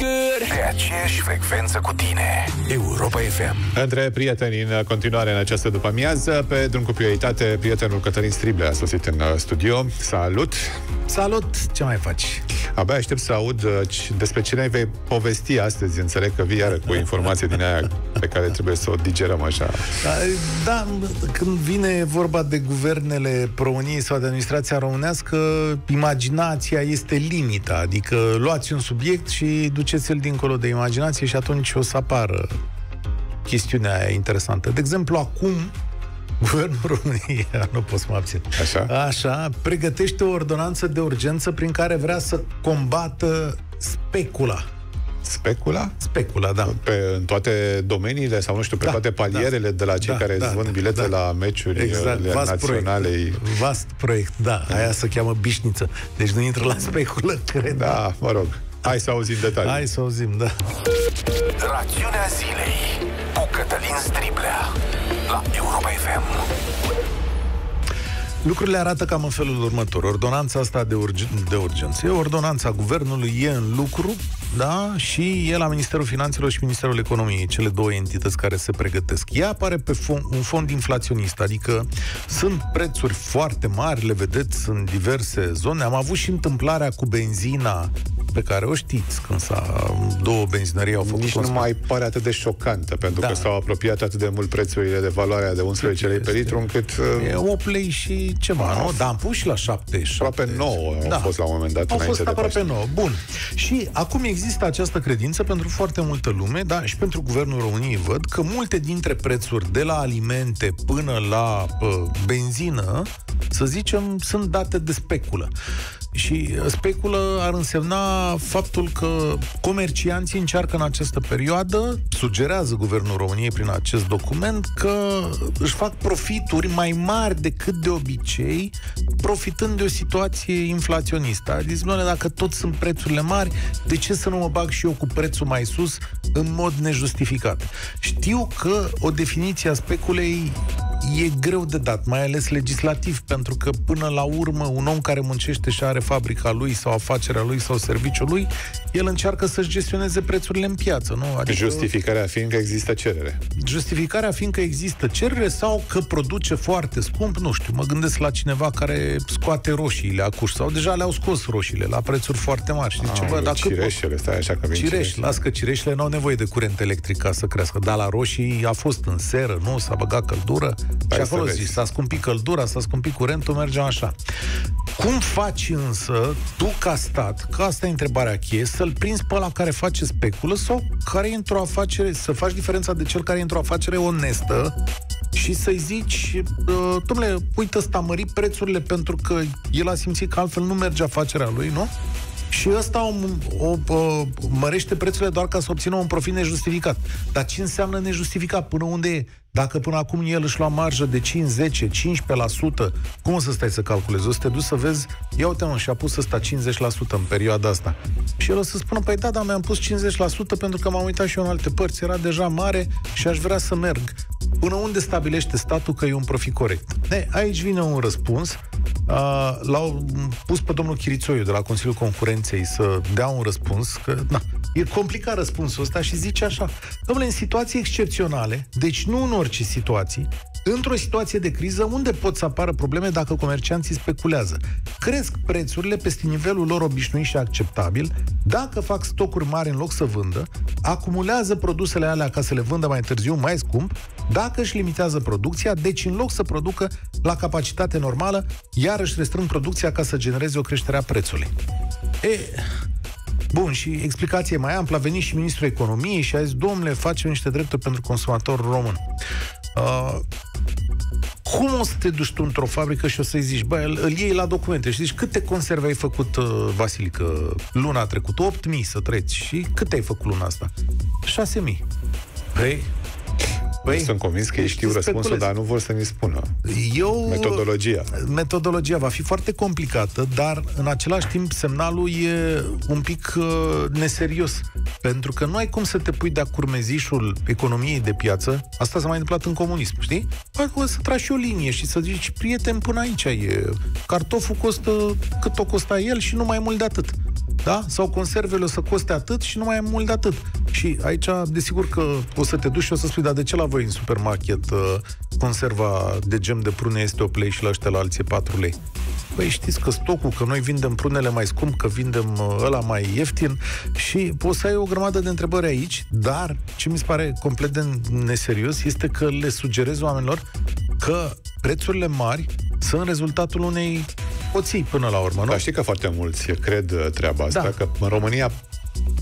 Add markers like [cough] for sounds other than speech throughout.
good. Pe aceeași frecvență cu tine. Europa FM. Între prieteni în continuare în această după-amiază, pe drum cu prioritate, prietenul Cătălin Strible a sosit în uh, studio. Salut! Salut! Ce mai faci? Abia aștept să aud uh, c- despre cine vei povesti astăzi. Înțeleg că vii iară cu o informație din aia pe care trebuie să o digerăm așa. Da, Da, când vine vorba de guvernele României sau de administrația românească, imaginația este limita. Adică luați un subiect și duceți-l dincolo de imaginație și atunci o să apară chestiunea aia interesantă. De exemplu, acum, Guvernul României, [laughs] nu pot să mă abțin. Așa? Așa, pregătește o ordonanță de urgență prin care vrea să combată specula. Specula? Specula, da. Pe, în toate domeniile sau nu știu, pe Da, toate palierele da, de la cei da, care da, îți vând da, bilete da. la meciuri Exact, uh, vast naționale. proiect. Vast proiect, da. Aia se cheamă bișniță. Deci nu intră la speculă, cred. Da, mă rog. Hai să auzim detalii. Hai să auzim, da. Rațiunea zilei cu Cătălin Striblea la Europa FM. Lucrurile arată cam în felul următor. Ordonanța asta de, urg- de urgență. E ordonanța guvernului, e în lucru, da? Și e la Ministerul Finanțelor și Ministerul Economiei, cele două entități care se pregătesc. Ea apare pe fond, un fond inflaționist, adică sunt prețuri foarte mari, le vedeți în diverse zone. Am avut și întâmplarea cu benzina pe care o știți, când s-a, două benzinării au făcut Nici nu mai pare atât de șocantă, pentru Da. că s-au apropiat atât de mult prețurile de valoarea de 11 lei pe Este- litru, încât E uh, 8 lei și ceva, nu? Dar am pus și la 7. aproape 9 au fost la un moment dat Au înainte fost de aproape Paște. 9. Bun. Și acum există această credință pentru foarte multă lume, da, și pentru Guvernul României văd că multe dintre prețuri de la alimente până la uh, benzină, să zicem, sunt date de speculă. Și uh, speculă ar însemna faptul că comercianții încearcă în această perioadă, sugerează Guvernul României prin acest document, că își fac profituri mai mari decât de obicei, profitând de o situație inflaționistă. Adică, domnule, dacă tot sunt prețurile mari, de ce să nu mă bag și eu cu prețul mai sus în mod nejustificat? Știu că o definiție a speculei e greu de dat, mai ales legislativ, pentru că până la urmă un om care muncește și are fabrica lui sau afacerea lui sau serviciul lui, el încearcă să-și gestioneze prețurile în piață, nu? Adică Justificarea fiind că există cerere. justificarea fiind că există cerere sau că produce foarte scump, nu știu, mă gândesc la cineva care scoate roșiile acuși sau deja le-au scos roșiile la prețuri foarte mari și zice, bă, Ah, dacă cireșele, stai așa că vin Cireș, las că cireșele n-au nevoie de curent electric ca să crească, dar la roșii a fost în seră, nu? S-a băgat căldură Hai și acolo să vezi. zici, s-a scumpit căldura, s-a scumpit curentul, mergem așa. Cum faci însă, tu ca stat, că asta e întrebarea cheie, să-l prinzi pe ăla care face speculă sau care e într-o afacere, să faci diferența de cel care e într-o afacere onestă și să-i zici, uh, domnule, uite, ăsta a mărit prețurile pentru că el a simțit că altfel nu merge afacerea lui, nu? Și ăsta o, o, o mărește prețurile doar ca să obțină un profit nejustificat. Dar ce înseamnă nejustificat? Până unde e? Dacă până acum el își lua marjă de 5, 10, 15%, cum o să stai să calculezi? O să te duci să vezi, ia uite mă, și-a pus ăsta 50% în perioada asta. Și el o să spună, păi da, dar mi-am pus 50% pentru că m-am uitat și eu în alte părți, era deja mare și aș vrea să merg. Până unde stabilește statul că e un profit corect? E, aici vine un răspuns. Uh, l-au pus pe domnul Chirițoiu de la Consiliul Concurenței să dea un răspuns, că na, e complicat răspunsul ăsta și zice așa. Domnule, în situații excepționale, deci nu în orice situații, într-o situație de criză, unde pot să apară probleme dacă comercianții speculează? Cresc prețurile peste nivelul lor obișnuit și acceptabil, dacă fac stocuri mari în loc să vândă, acumulează produsele alea ca să le vândă mai târziu mai scump, dacă își limitează producția, deci în loc să producă la capacitate normală, iar își restrâng producția ca să genereze o creștere a prețului. E, Bun, și explicație mai amplă, a venit și ministrul economiei și a zis, domnule, facem niște drepturi pentru consumatorul român. Uh, cum o să te duci tu într-o fabrică și o să-i zici, bă, îl, îl iei la documente și zici, câte conserve ai făcut, uh, Vasilică, luna trecută? 8.000 să treci. Și câte ai făcut luna asta? 6.000. Păi, Păi, Sunt convins că ei știu răspunsul, speculez. dar nu vor să ne spună. Eu, Metodologia. Metodologia va fi foarte complicată, dar în același timp semnalul e un pic uh, neserios. Pentru că nu ai cum să te pui de-a curmezișul economiei de piață. Asta s-a mai întâmplat în comunism, știi? Hai că să tragi și o linie și să zici, prieten, până aici e. Cartoful costă cât o costa el și nu mai mult de atât. Da? Sau conservele o să coste atât și nu mai e mult de atât. Și aici, desigur că o să te duci și o să spui, dar de ce la voi în supermarket uh, conserva de gem de prune este 8 lei și la ăștia la alții 4 lei? Păi știți că stocul, că noi vindem prunele mai scump, că vindem uh, ăla mai ieftin și poți să ai o grămadă de întrebări aici, dar ce mi se pare complet de neserios este că le sugerez oamenilor că prețurile mari sunt rezultatul unei poții până la urmă, nu? Dar știi că foarte mulți cred uh, treaba asta, da. că în România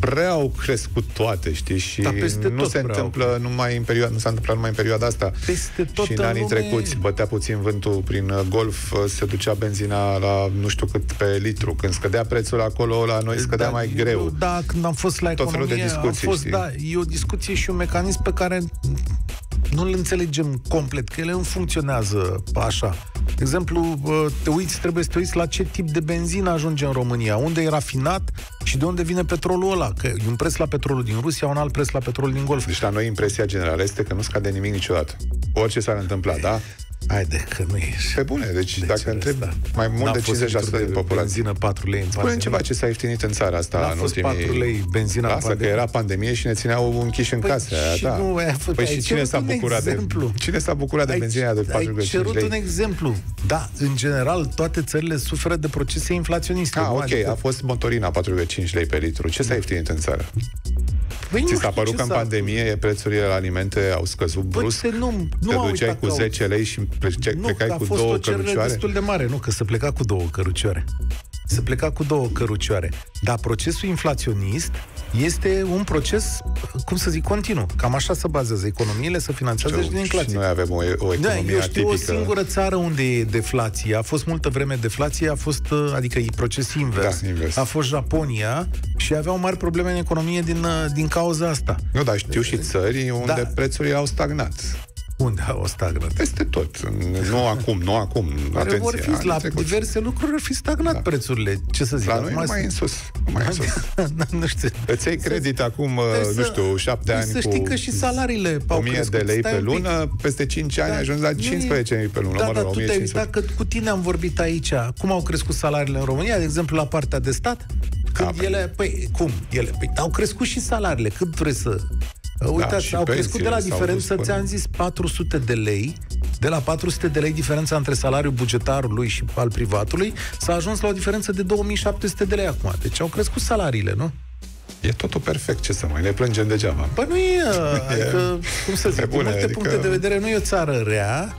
prea au crescut toate, știi? Și da, peste nu tot se întâmplă numai în perioada, nu s-a întâmplat numai în perioada asta. Peste tot și în anii lume... trecuți bătea puțin vântul prin uh, golf, uh, se ducea benzina la nu știu cât pe litru. Când scădea prețul acolo, la noi scădea da, mai greu. Eu, da, când am fost la Tot economie, felul de discuții, a fost, știi? da, e o discuție și un mecanism pe care nu-l înțelegem complet, că ele nu funcționează așa. De exemplu, te uiți, trebuie să te uiți la ce tip de benzină ajunge în România, unde e rafinat și de unde vine petrolul ăla. Că e un preț la petrolul din Rusia, un alt preț la petrolul din Golf. Deci la noi impresia generală este că nu scade nimic niciodată. Orice s-ar întâmpla, da? Haide, că nu e Pe bune, deci De dacă ce întreb ăsta? mai mult N-a de fost 50% din litru de populație. Benzină 4 lei în Spune pandemie. ceva ce s-a ieftinit în țara asta N-a în fost ultimii... 4 lei benzina în Lasă că pandemie. era pandemie și ne țineau închiși în Păi case. aia, și da. nu, aia a fost- păi ai și cine cerut s-a un bucurat de exemplu. cine s-a bucurat de Ai- benzina de 4,5 Ai cerut lei? un exemplu. Da, în general, toate țările suferă de procese inflaționiste. Ah, nu? ok, Adică- a fost motorina 4,5 lei pe litru. Ce s-a ieftinit în țară? Păi nu Ți s-a știu părut ce că în s-a- pandemie prețurile la alimente au scăzut Bă, brusc? se nu, nu Te m-am duceai uitat cu că au- 10 lei și plece- Nu, plecai că a cu fost două o cerere cărucioare? destul de mare. Nu, că se pleca cu două cărucioare. Se pleca cu două cărucioare. Dar procesul inflaționist este un proces, cum să zic, continuu. Cam așa se bazează. Economiile se finanțează și din Și inflație. noi avem o, o Da, economie eu știu atipică. o singură țară unde e deflație. A fost multă vreme deflație, a fost, uh, adică e proces invers. Da, invers. A fost Japonia și aveau mari probleme în economie din, uh, din cauza asta. Nu, dar știu și țări unde Da. prețurile au stagnat. Unde au stagnat? Peste tot. Nu acum, nu acum. Care Atenție, vor fi anii la trecuți. diverse lucruri, ar fi stagnat Da. prețurile. Ce să zic? La noi acum nu mai e în sus. Nu mai e în sus. [laughs] nu știu. Îți iei credit acum, Trebuie nu să- știu, șapte trebuie ani să cu știi că și salariile au 1000 de crescut. lei Stai pe un pic. lună, peste 5 ani Da, ajungi la nu e- 15 lei pe lună. Da, mă dar rog, tu te-ai 1500. uitat că cu tine am vorbit aici. Cum au crescut salariile în România, de exemplu, la partea de stat? Când Da, ele, păi, cum? Ele, păi, au crescut și salariile. Cât vrei să... Uitați, Da, și au crescut de la pensiile s-au diferență, dus ți-am până- zis, 400 de lei, de la 400 de lei diferența între salariul bugetarului și al privatului, s-a ajuns la o diferență de 2700 de lei acum. Deci au crescut salariile, nu? E totul perfect, ce să mai ne plângem degeaba. Păi nu e, [laughs] adică, cum să zic, Pe din bune, multe adică- puncte de vedere nu e o țară rea,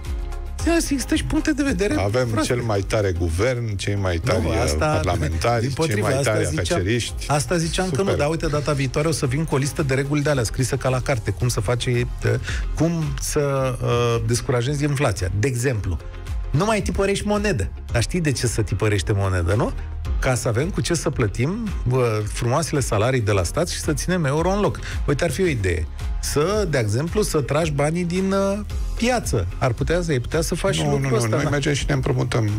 Există și puncte de vedere Avem proaste. cel mai tare guvern, cei mai tari Nu, asta, parlamentari, din cei potrivă, mai asta tari ziceam, afaceriști. Asta ziceam Super. că nu, dar uite, data viitoare o să vin cu o listă de reguli de alea scrisă ca la carte, cum să face, uh, cum să uh, descurajezi inflația. De exemplu, nu mai tipărești monedă. Dar știi de ce să tipărește monedă, nu? Ca să avem cu ce să plătim bă, frumoasele salarii de la stat și să ținem euro în loc. Uite, ar fi o idee. Să, de exemplu, să tragi banii din uh, piață. Ar putea să, ai putea să faci și Nu, nu, lucrul nu, ăsta. noi da. mergem și ne împrumutăm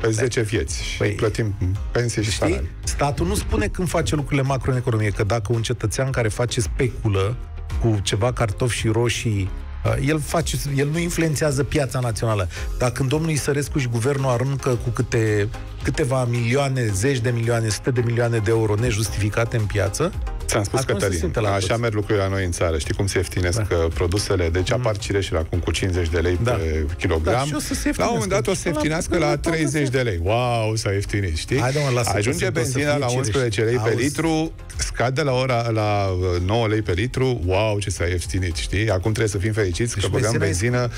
pe 10 vieți și Păi, plătim pensii și Știi? salarii. Statul nu spune când face lucrurile macro în economie, că dacă un cetățean care face speculă cu ceva cartofi și roșii uh, el, face, el nu influențează piața națională. Dar când domnul Isărescu și guvernul aruncă cu câte, câteva milioane, zeci de milioane, sute de milioane de euro nejustificate în piață, Ți-am spus, Atunci se Cătălin, simte la așa toți. merg lucrurile la noi în țară. Știi cum se ieftinesc da. produsele? Deci apar cireșele acum cu 50 de lei Da. pe kilogram. Da, și o să se la un moment dat o ieftinească. să ieftinească la La- 30 de lei. Wow, s-a ieftinit, știi? Haide, mă, lasă că Ajunge sunt- o să benzina fie la cireș. 11 lei pe Auzi. litru, scade la ora la uh, 9 lei pe litru. Wow, ce s-a ieftinit, știi? Acum trebuie să fim fericiți că Deci băgăm benzina benzină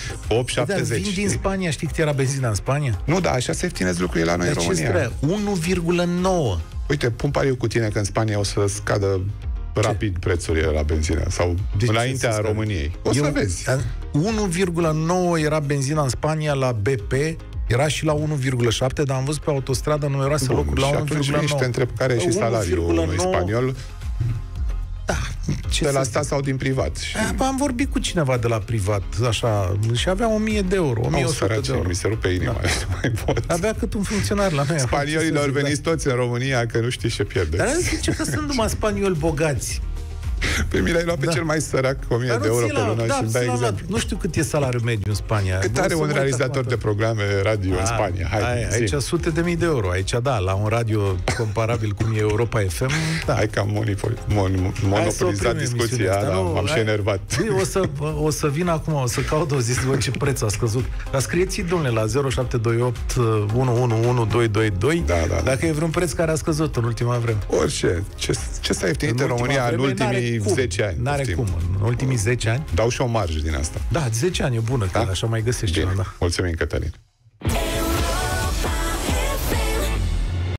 8,70. dar vin din știi? Spania, știi cât era benzina în Spania? Nu, da, așa se ieftinesc lucrurile la noi De în ce România. trebuie? 1,9. Uite, pun pariu cu tine că în Spania o să scadă rapid prețurile la benzină sau De ce înaintea să scadă? României. O Eu- să vezi. dar 1,9 era benzina în Spania la BP, era și la 1,7, dar am văzut pe autostradă numeroase Bun, locuri și la atunci vin și te 1,9. întreb care e și salariul 1,9. unui spaniol Ce de să la zic? stat sau din privat. Și A, bă, Am vorbit cu cineva de la privat, așa, și avea 1000 de euro, au 1100 de săraci, euro. mi se rupe inima. Da. Nu [laughs] mai pot. Avea cât un funcționar la noi. Spaniolilor Ce să zic, veniți toți în România că nu știi ce da. Dar pierdeți. el zice că sunt numai spanioli bogați. Pe mine ai luat pe Da. cel mai sărac, 1000 Dar de nu euro ți pe l-a- lună da, și îmi ți dai l-a luat. exemplu. Nu știu cât e salariul mediu în Spania. Cât Nu are să un mă uit realizator acum. de programe radio în Ah, Spania? Hai, Hai, zi. aici sute de mii de euro. Aici, da, la un radio comparabil cum e Europa FM, da. Hai că am monopol, mon, Hai să monopolizat oprim discuția, emisiunea asta, da, nu, m-am și hai- enervat. Băi, o să, o să vin acum, o să caut o zi să văd ce preț a scăzut. Dar scrieți domnule, la 0728 111222 Da, da, da. dacă e vreun preț care a scăzut în ultima vreme. Orice. Ce, ce s-a ieftinit în, ultima România în vreme ultimii n-are cum. 10 ani? N-are poftim. cum. În ultimii 10 ani? Dau și o marjă din asta. Da, 10 ani e bună, că Da? așa mai găsești Bine. ceva, da. Mulțumim, Cătălin.